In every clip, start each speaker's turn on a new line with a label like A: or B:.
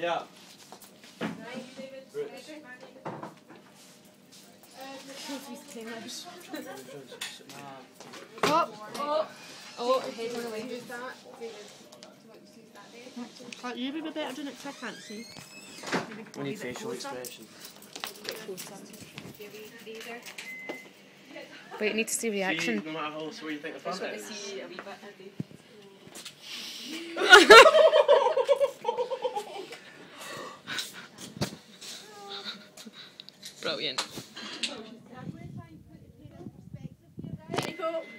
A: Yeah.
B: Oh, oh, oh, head on the way.
C: Can't you be better doing it 'cause I can't see?
A: We need facial expression.
B: Wait, need to see
A: See,
B: reaction.
A: no matter how sweet you think the
D: Just
A: front
D: want to
A: is.
D: see a wee bit of the
B: Brilliant.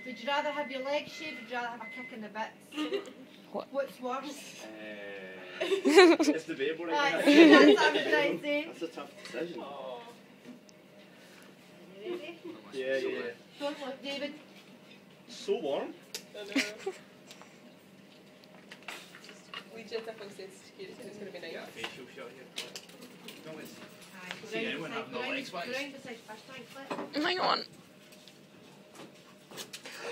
C: Would you rather have your legs shaved or would you rather have a kick in the bits?
B: What?
C: What's worse?
A: Uh, it's debatable right
C: Right,
A: now.
C: that's what I'm trying to say.
A: That's a tough decision.
C: Ready?
A: Yeah, yeah.
C: Don't look, David.
A: So warm.
D: We just have to say security, it's going to be nice.
A: Facial shot here. No, it's
C: Aye, go
A: See,
C: round
A: anyone
C: beside-
A: no legs, wax?
C: Go round beside first time, clip.
B: Hang on.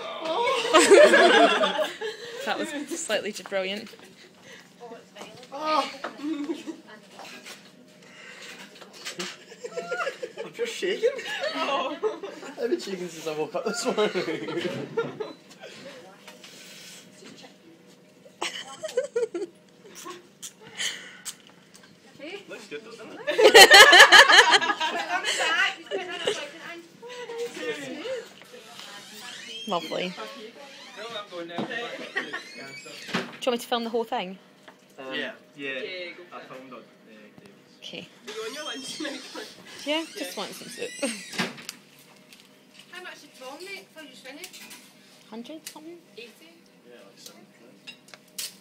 B: Oh. That was slightly just brilliant.
C: Oh.
A: I'm just shaking. Oh. I've been shaking since I woke up this morning.
C: Okay.
A: Looks good, doesn't it?
C: Put it on the back, just put it on the back and-
B: Lovely.
A: No, I'm going now.
B: Do you want me to film the whole thing?
A: Um, yeah,
D: yeah. Yeah,
A: I
D: for it.
A: filmed on David's.
B: Okay.
D: You go on your lunch.
B: Yeah, just want some soup.
C: How much did Tom make before you finished?
B: Hundred something?
D: 80?
A: Yeah, like seven.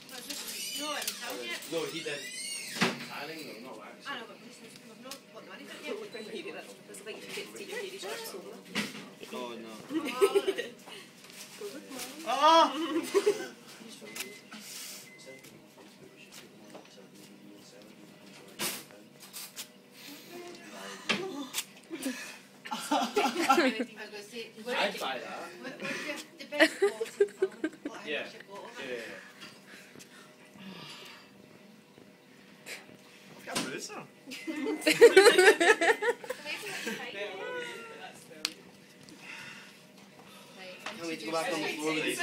C: No, it was held.
A: No, he did. Tanning though, not waxing.
C: I know, but this is, we've not got the money for it
D: Don't
C: yet.
D: look like Katie, that's it's like you get to take your Katie strips over.
A: Oh no.
C: Oh,
A: Ah!
C: I was going to say, what
A: I'd buy that.
C: what- what's your- the best quality film? What
A: Yeah.
C: house you got of
A: Yeah.
C: it?
A: I've got a bruiser. Can't wait to go back on the floor with these.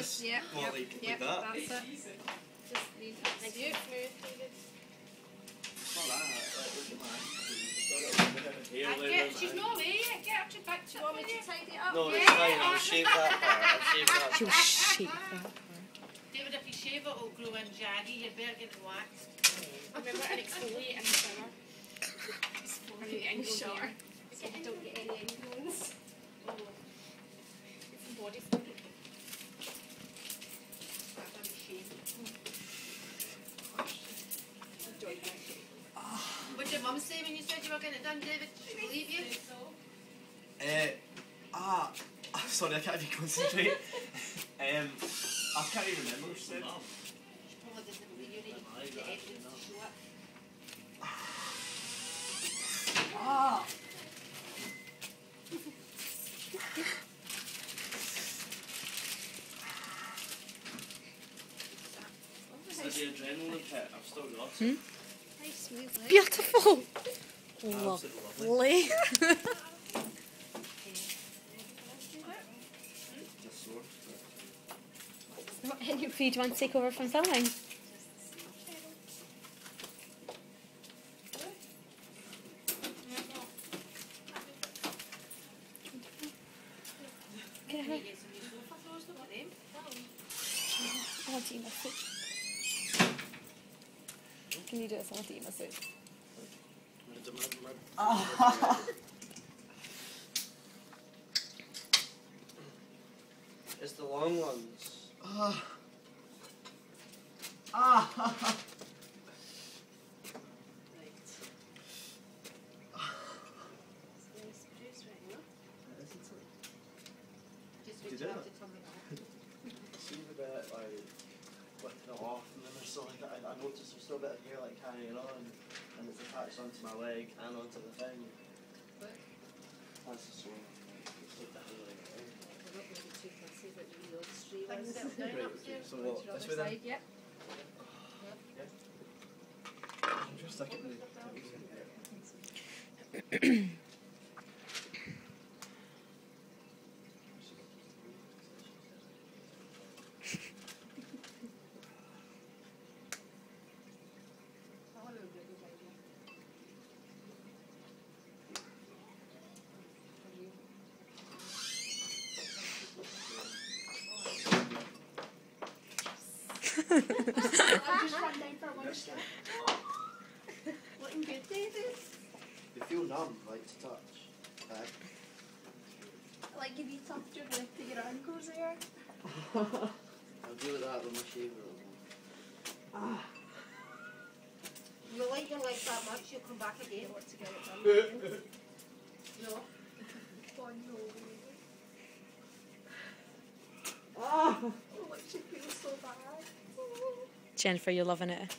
A: More weight.
C: Yep,
A: More
C: yep,
A: like,
C: yep,
A: that.
C: that's it. Just these, thank you.
A: That. Like, look at mine. It's got a bit of hair
C: I
A: layer
C: get, she's not away yet, get her to back to want me to tidy it up?
A: No, it's
C: Yeah.
A: fine. I'll shave that part. I'll shave that
B: She'll
A: part.
B: shake that.
C: David, if you shave it, it'll grow in jaggy, you better get it waxed.
E: Remember and exfoliate in the summer. Exfoliate in the shower. So don't get any ingrows. It's body stuff.
C: That's how you shave. What did your mum say when you said you were getting it done, David? Did she believe you?
A: Uh, ah, ah, sorry, I can't even concentrate. um, I can't even remember what she said.
C: She probably doesn't believe you. You need the evidence to show it.
A: Ah! The adrenaline hit. I've still got it.
E: Nice smooth.
B: Beautiful.
A: Lovely.
B: Lovely.
A: Just sore.
B: Fee, do you want to take over from filming?
C: You need to get some new sofa throws, look at them.
B: I want to eat my soup. Can you do this? I want to eat my soup.
A: It's the long ones. Ah. Ah.
C: Just
A: You
C: reach
A: did
C: out
A: it.
C: to Tommy.
A: See the bit like whipping it off and then there's still like I, I noticed there's still a bit of hair like hanging on and it's attached onto my leg and onto the thing.
C: What?
A: That's the sore. It's like the highlight.
C: We're not going to be too fussy, but you know the street
A: Right,
C: was. Down
A: okay,
C: upstairs,
A: so what,
C: to the
A: this way then?
C: side, yep.
A: I'm just sticking the
E: I've Looking good, David.
A: They feel numb, like to touch. Uh,
E: Like if you tucked your lip to your ankles there.
A: I'll do that with my shaver. on.
C: You like your legs that much, you'll come back again. Want to get it done? no.
E: Oh no.
C: Oh.
E: Oh, it should feel so bad.
B: Jennifer, you're loving it.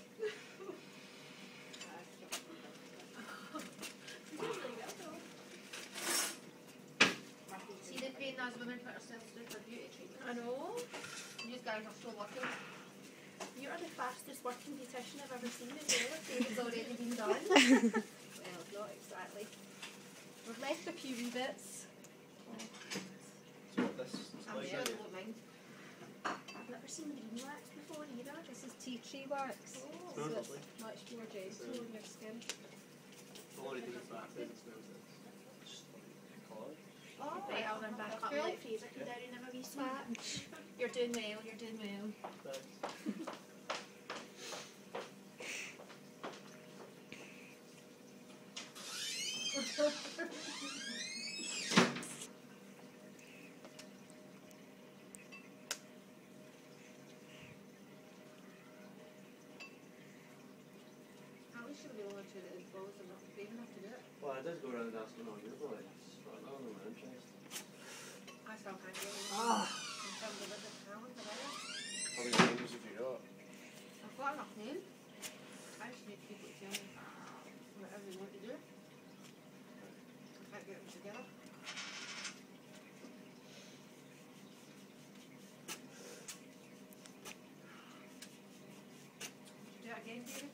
C: See the pain those women put themselves through for beauty treatment.
E: I know.
C: You guys are so lucky.
E: You are the fastest working beautician I've ever seen as well. If David's already been done. well, not exactly. We've left a few wee bits.
A: So what this is
C: I'm
A: like
C: sure
A: now.
C: they won't mind.
E: I've never seen green wax before either. This is tea tree wax.
C: Oh.
E: So it's much more gentle on your skin. Oh.
A: The only thing that's back there that smells is just like colour.
E: Oh, right, I'll run back up and let Fraser come down and have a wee swatch. You're doing well, you're doing well.
A: Thanks.
C: At least you'll be able to the balls are not big enough to do it.
A: Well, I did go around asking all your boys, but none of them were interested.
C: I still can't get it.
A: Ah.
C: In terms of the talent of it.
A: How many names have you got?
C: I've got enough name. I just need people to tell me whatever they want to do. I can't get them together. Do it again, David?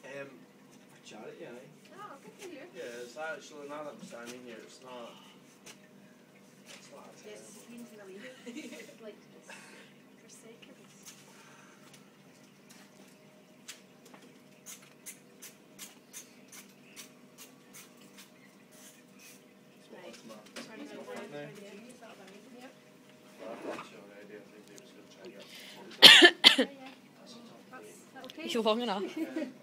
A: Um, for charity, aye.
C: Oh, good for you.
A: Yeah, it's actually, now that I'm standing here, it's not. It's not
C: Yes,
A: terrible.
C: it means.
E: Like this. For seconds. Right. Turn it over.
A: No.
E: Turn it over. Is that right? Yep.
A: Well, I've actually already, I think they was going to try and get
E: Yeah, yeah.
A: That's a tough
E: That's is that okay.
B: You're long enough.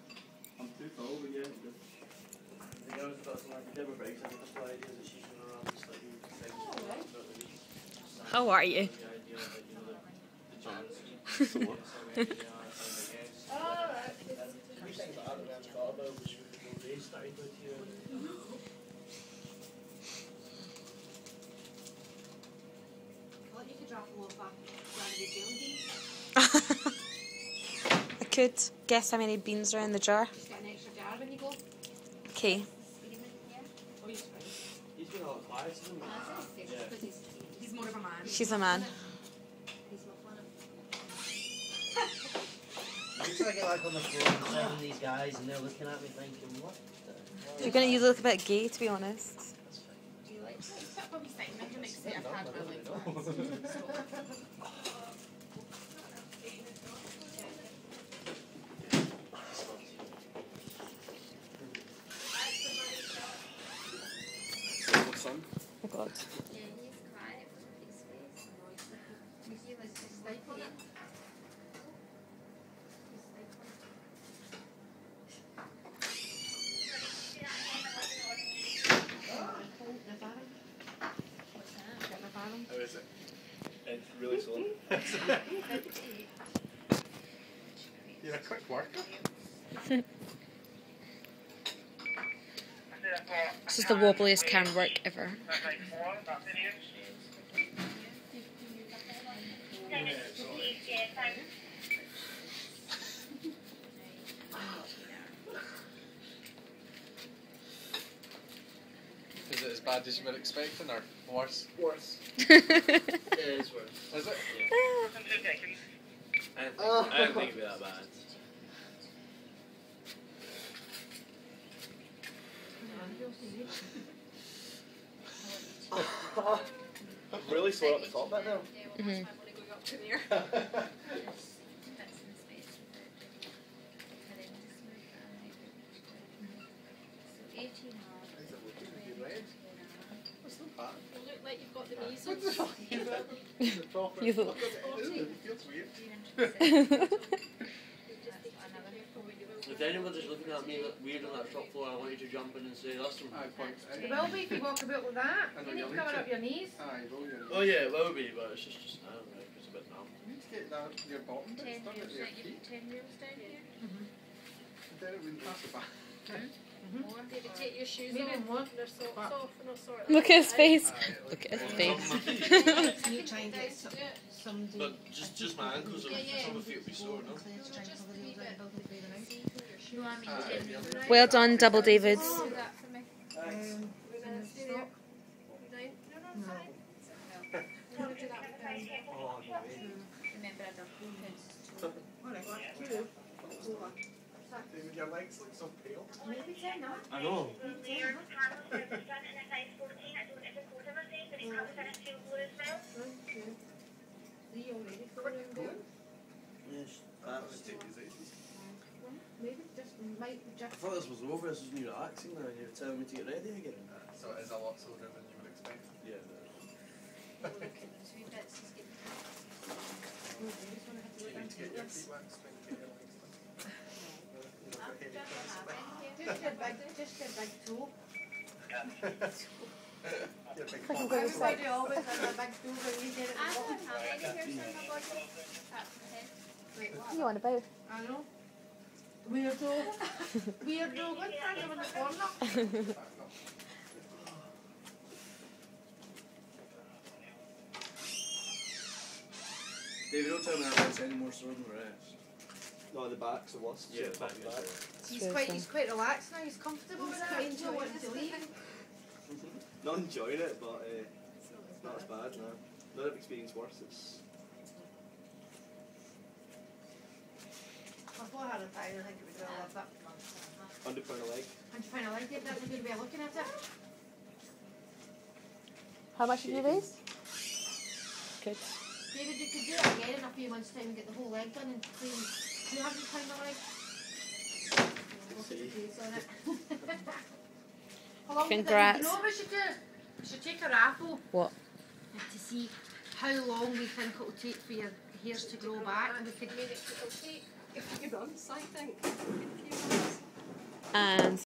A: So we idea, I found, I guess.
C: Alright.
A: Three things that I hadn't really thought about was really the day started with you.
C: Well, you could drop a loaf off down to the jelly beans.
B: I could guess how many beans are in the jar.
C: Just he's more of a man.
B: She's a man.
C: He's not fun.
A: Looks like I get like on the floor and these guys and they're looking at me thinking, what the
B: You're gonna you look a bit gay to be honest.
A: That's fine.
C: Do you like that?
D: That probably fine. I can accept I've had my legs
A: No. Son.
B: Oh god.
E: Yeah, he's quiet with his face. He was just like it.
A: How is it? It's really slow. You're a quick worker.
B: This is the wobbliest can work ever.
F: Is it as bad as you were expecting, or worse?
A: Worse. it is worse.
F: Is it?
A: Yeah. I oh. I don't think it'd be that bad. really slow up the top but now. Mm-hmm.
D: You look-
F: It feels weird.
A: If anybody's looking at me look weird on that shop floor, I want you to jump in and say, listen.
F: Aye, points.
C: It will be if you walk about with that.
F: I know
C: You need
F: you'll
C: to cover up your knees.
F: Aye, roll your
A: Oh yeah, it will be, but it's just just now, right? It's a bit numb.
F: You need to get down your bottom bit,
E: Ten
F: stuck
E: years,
F: at your
E: you
F: feet,
E: ten years down here. Mm-hmm.
F: and then it wouldn't pass it back. Hmm?
E: More.
D: David, take your shoes
C: Maybe
D: off.
C: more.
D: Their socks
C: What?
D: off and I'll sort it
B: Look at his face. Look at his face.
C: You try and get some, somebody.
A: But just just my ankles are
E: Yeah, yeah.
A: some of feet will be sore, no?
E: You want me to
F: Aye,
E: ten
F: yeah.
E: years?
B: Well done, double Davids.
F: Your legs look so pale.
C: Maybe ten, no?
A: I know.
C: Maybe ten, no? One, two, three already. Four round there.
A: Yes.
F: I'll
A: That's,
F: just take these aces.
C: Maybe just might
A: I
C: just.
A: thought this was over. This was me relaxing now. and You're telling me to get ready again.
F: Uh, so it is a lot sooner than you would expect.
A: Yeah.
E: Three bits is good.
C: I just wanna have to
F: You
C: look
F: need to
C: into
F: get your
C: this.
F: feet waxed, maybe get your legs done. You're
E: I'll
F: not very
E: just it here.
C: Just
B: I'm
F: foot.
B: going
C: Everybody always has a toe when you get it.
E: I don't?
B: You on about?
C: I know. Weirdo. Weirdo. Go and stand over in the corner.
A: David, don't tell me that it's any more than the rest. No, the back's the worst. Yeah, back, back.
C: He's quite, he's quite relaxed now. He's comfortable with that. He's not wanting to leave.
A: Not enjoying it, but uh, it's not as bad now. Not have experienced worse. It's
C: If I had a tire, I think it would really love that.
A: hundred pound a leg.
C: And you find a leg, David, that's a good way of looking at it.
B: How much did you raise? Good.
C: David, you could do it again in a few months' time and get the whole leg done and clean two hundred pound a leg. Look at on it. How long do you think-
B: Congrats.
C: You know what we should do? We should take a raffle.
B: What?
C: To see how long we think it will take for your hairs to grow back. And we could
D: I mean, it- it'll take a few months, I think. A few months.
B: And